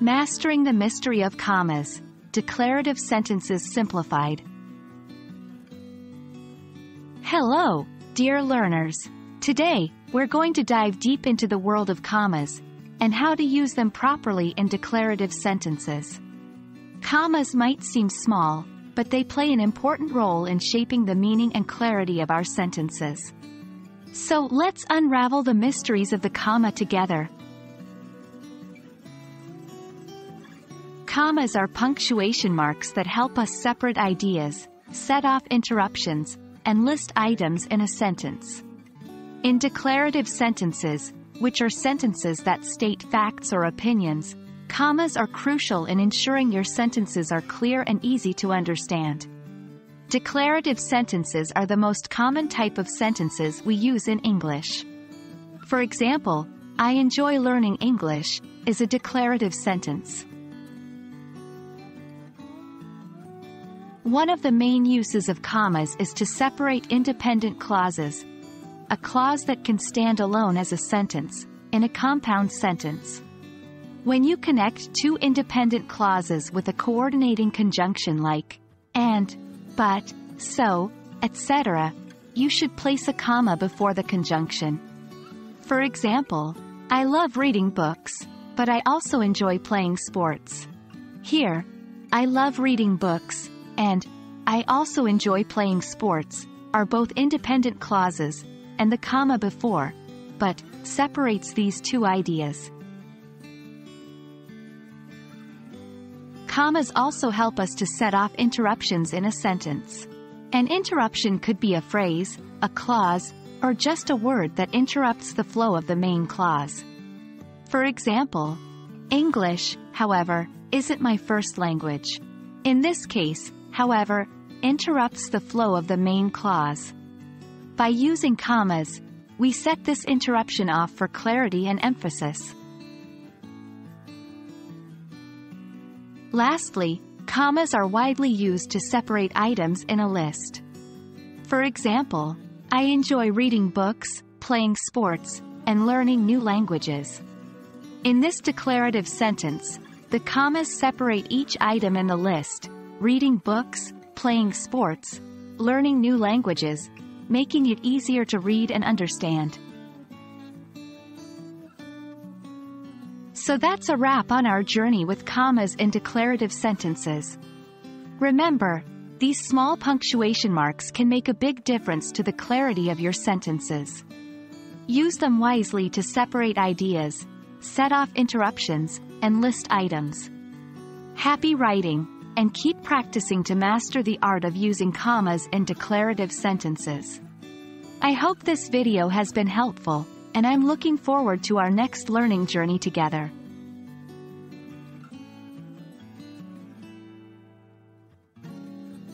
Mastering the Mystery of Commas. Declarative Sentences Simplified. Hello, dear learners. Today, we're going to dive deep into the world of commas and how to use them properly in declarative sentences. Commas might seem small, but they play an important role in shaping the meaning and clarity of our sentences. So let's unravel the mysteries of the comma together. Commas are punctuation marks that help us separate ideas, set off interruptions, and list items in a sentence. In declarative sentences, which are sentences that state facts or opinions, Commas are crucial in ensuring your sentences are clear and easy to understand. Declarative sentences are the most common type of sentences we use in English. For example, I enjoy learning English is a declarative sentence. One of the main uses of commas is to separate independent clauses, a clause that can stand alone as a sentence, in a compound sentence. When you connect two independent clauses with a coordinating conjunction like and, but, so, etc., you should place a comma before the conjunction. For example, I love reading books, but I also enjoy playing sports. Here, I love reading books, and I also enjoy playing sports, are both independent clauses, and the comma before, but, separates these two ideas. Commas also help us to set off interruptions in a sentence. An interruption could be a phrase, a clause, or just a word that interrupts the flow of the main clause. For example, English, however, isn't my first language. In this case, however, interrupts the flow of the main clause. By using commas, we set this interruption off for clarity and emphasis. Lastly, commas are widely used to separate items in a list. For example, I enjoy reading books, playing sports, and learning new languages. In this declarative sentence, the commas separate each item in the list, reading books, playing sports, learning new languages, making it easier to read and understand. So that's a wrap on our journey with commas in declarative sentences. Remember, these small punctuation marks can make a big difference to the clarity of your sentences. Use them wisely to separate ideas, set off interruptions, and list items. Happy writing, and keep practicing to master the art of using commas in declarative sentences. I hope this video has been helpful, and I'm looking forward to our next learning journey together.